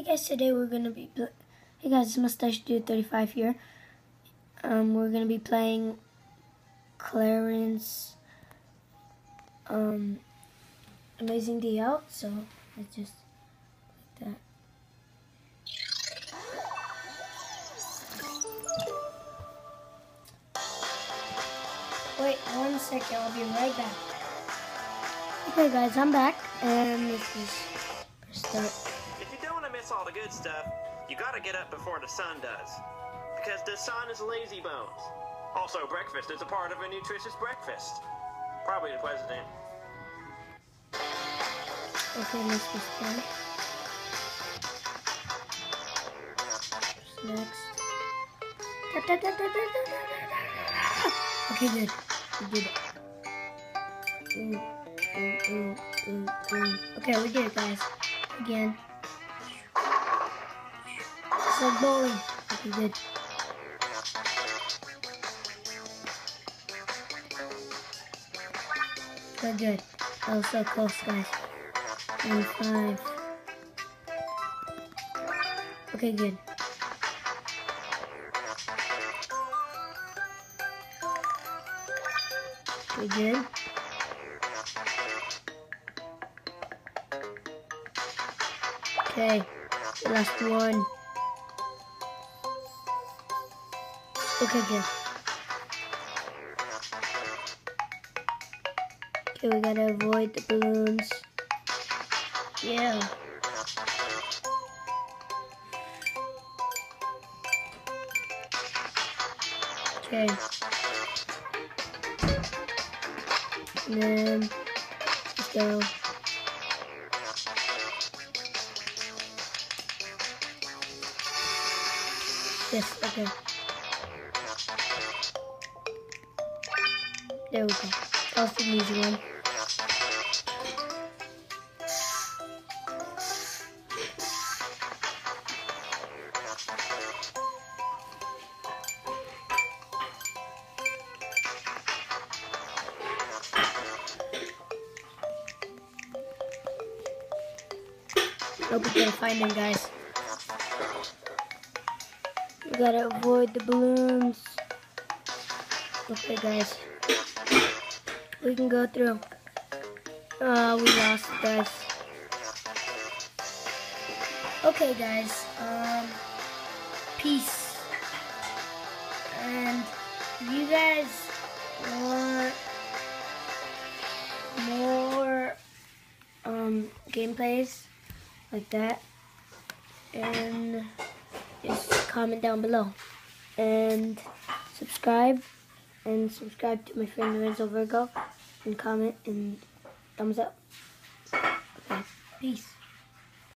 Hey guys, today we're gonna be. Hey guys, it's Mustache Dude 35 here. Um, we're gonna be playing Clarence um, Amazing Day Out. So let's just like that. Wait one second, I'll be right back. Okay guys, I'm back and this is start. All the good stuff, you gotta get up before the sun does. Because the sun is lazy bones. Also, breakfast is a part of a nutritious breakfast. Probably the president. Okay, let's just start. Next. Okay, good. We did it. Okay, we did it, guys. Again. It's like bowling. Okay, good. Good, good. That was so close, guys. And five. Okay, good. Okay, good. Okay, last one. Okay, good. Okay, we gotta avoid the balloons. Yeah. Okay. And then let's go. Yes, okay. There we go. That was the easy one. Hope we can find them, guys. We gotta avoid the balloons. Okay, guys. We can go through. Oh, we lost, guys. Okay, guys. Um, peace. And if you guys want more um gameplays like that and just comment down below and subscribe and subscribe to my friend Lorenzo Virgo and comment and thumbs up. Okay peace